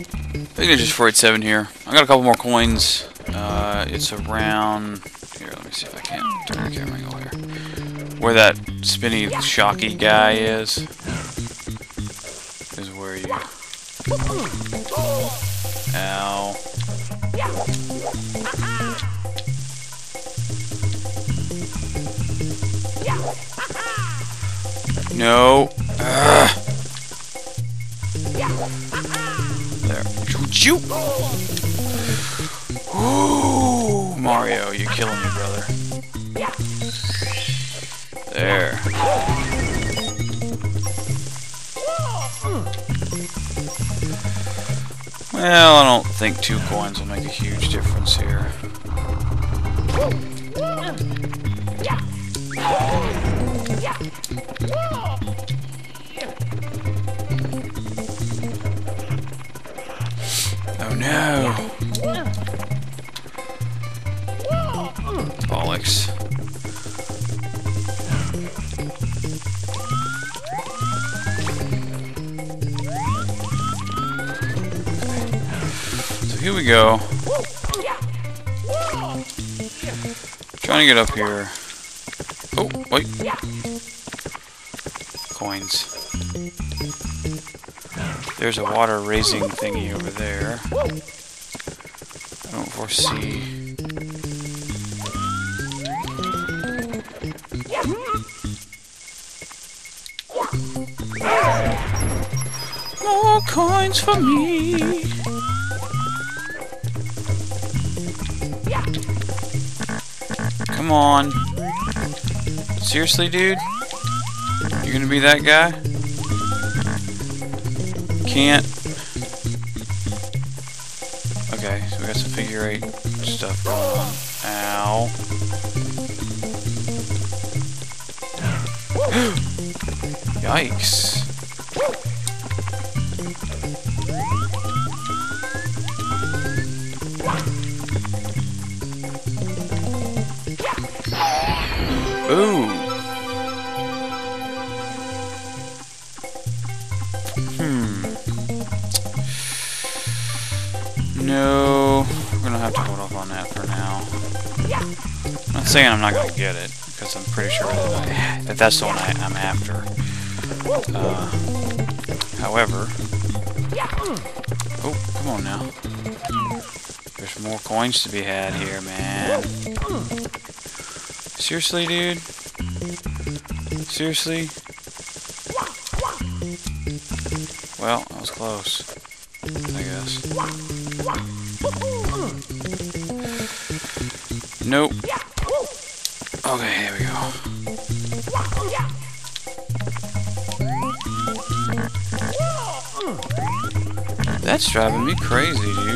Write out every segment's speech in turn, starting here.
I think it's just 487 here. I got a couple more coins. Uh, it's around... Here, let me see if I can turn the camera angle here. Where that spinny, shocky guy is. Is where you... Ow. No. Shoot! Ooh, Mario, you're killing me, brother. There. Well, I don't think two coins will make a huge difference here. Oh no! Bollocks. So here we go. Trying to get up here. Oh, wait. Coins. There's a water raising thingy over there. I don't foresee. More coins for me. Come on. Seriously, dude? You're gonna be that guy? Can't. Okay, so we got some figure eight stuff. Ow. Yikes. Ooh. No, we're gonna have to hold off on that for now. I'm not saying I'm not gonna get it, because I'm pretty sure that, I, that that's the one I, I'm after. Uh, however, oh, come on now. There's more coins to be had here, man. Seriously, dude? Seriously? Well, that was close. I guess. Nope. Okay, here we go. That's driving me crazy, dude.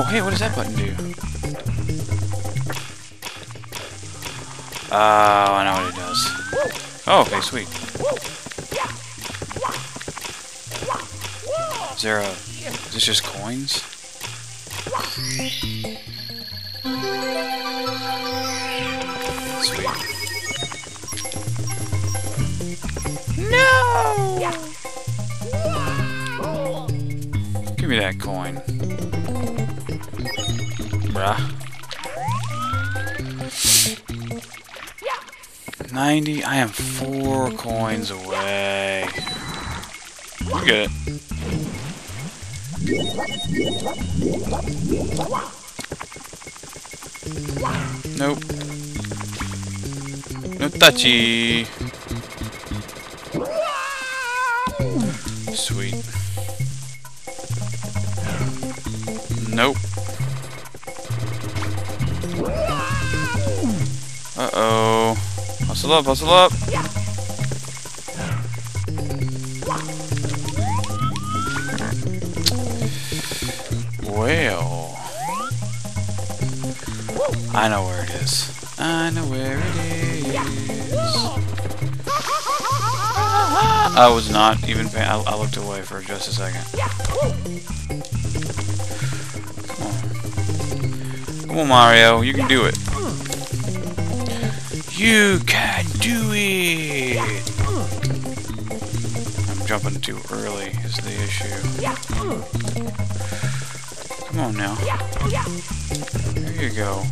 Oh, hey, what does that button do? Oh, I know what it does. Oh, okay, sweet. Is there a... Is this just coins? Sweet. No! Give me that coin. Bruh. 90. I am four coins away. You get it. Nope. No touchy. Sweet. Nope. Hustle up, hustle up. Well. I know where it is. I know where it is. I was not even paying. I, I looked away for just a second. Come on. Come on, Mario. You can do it. You can do it! I'm jumping too early is the issue. Come on now. There you go.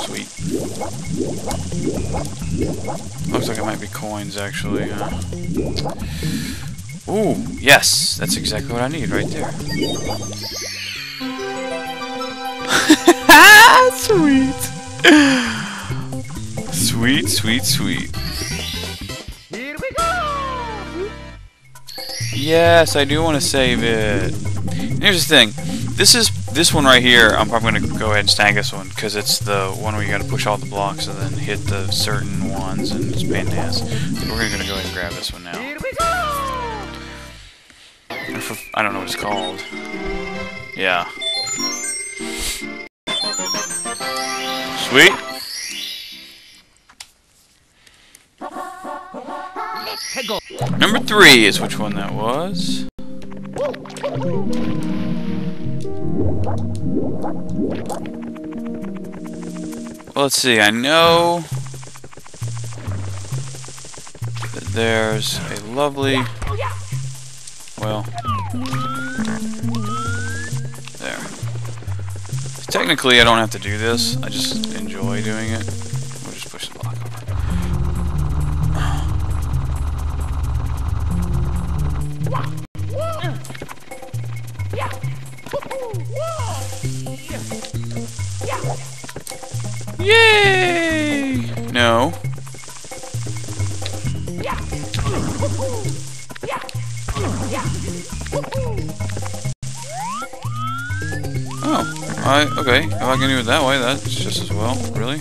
Sweet. Looks like it might be coins, actually. Huh? Ooh, yes! That's exactly what I need right there. sweet! Sweet, sweet, sweet. Here we go! Yes, I do want to save it. Here's the thing. This is this one right here. I'm probably going to go ahead and snag this one because it's the one where you got to push all the blocks and then hit the certain ones and it's pain in ass. We're going to go ahead and grab this one now. Here we go! I don't know what it's called. Yeah. Sweet. Number three is which one that was. Well, let's see. I know that there's a lovely. Well, there. Technically, I don't have to do this. I just enjoy doing it. We'll just push the block over. Oh, I okay. If I can do it that way, that's just as well. Really?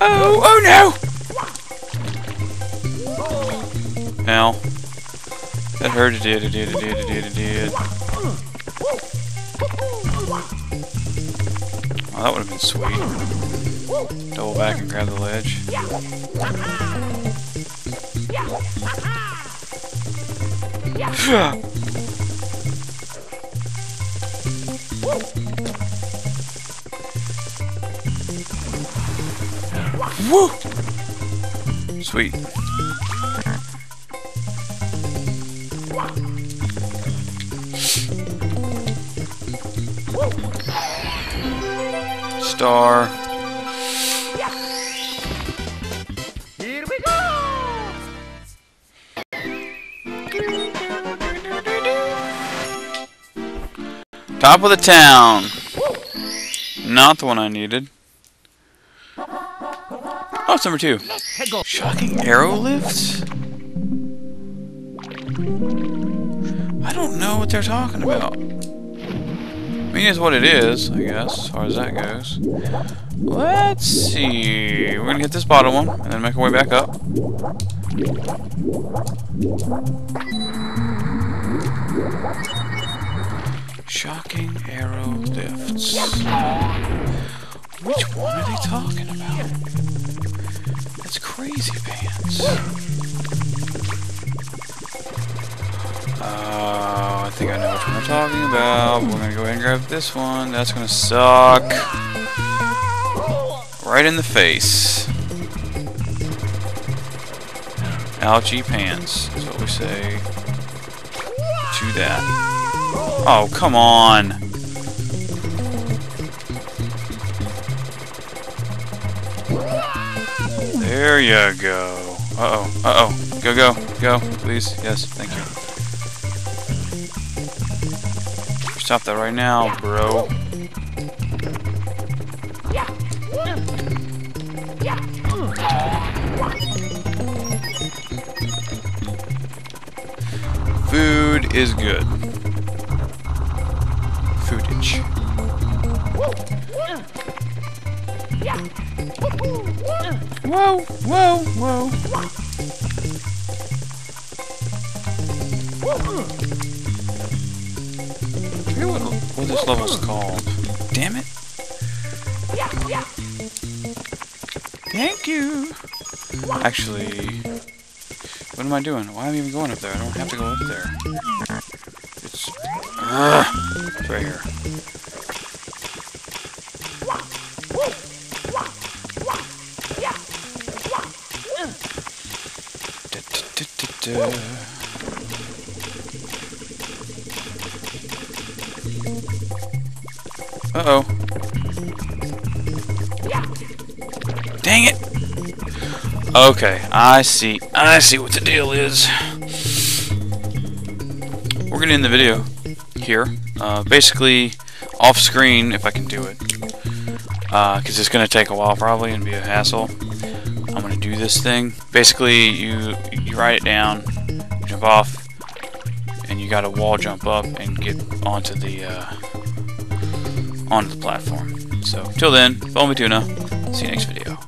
Oh, oh no! Ow. That hurt. It did. It did. It did. It did. It did. Oh, that would have been sweet. Double back and grab the ledge. Woo! Sweet. Star. Here we go! Top of the town. Not the one I needed. Oh, it's number two. Shocking arrow lifts? I don't know what they're talking about. I mean, it's what it is, I guess, as far as that goes. Let's see. We're gonna hit this bottom one, and then make our way back up. Shocking arrow lifts. Which one are they talking about? That's crazy pants. Oh, I think I know one we're talking about. We're gonna go ahead and grab this one. That's gonna suck. Right in the face. Ouchie pants is what we say to that. Oh, come on. There you go. Uh-oh. Uh-oh. Go, go. Go. Please. Yes. Thank you. Stop that right now, bro. Food is good. Foodage. Whoa, whoa, whoa. I forget what, what this level's called. Damn it. Thank you. Actually, what am I doing? Why am I even going up there? I don't have to go up there. It's, Ugh. it's right here. Uh-oh. Dang it! Okay, I see. I see what the deal is. We're gonna end the video here. Uh, basically, off screen, if I can do it. Because it's gonna take a while probably and be a hassle. I'm gonna do this thing. Basically, you you write it down, jump off, and you got to wall jump up and get onto the uh, onto the platform. So, till then, follow me tuna. See you next video.